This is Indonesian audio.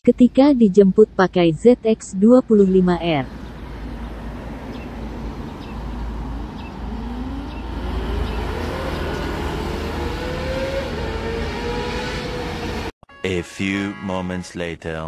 ketika dijemput pakai ZX25R. A few moments later.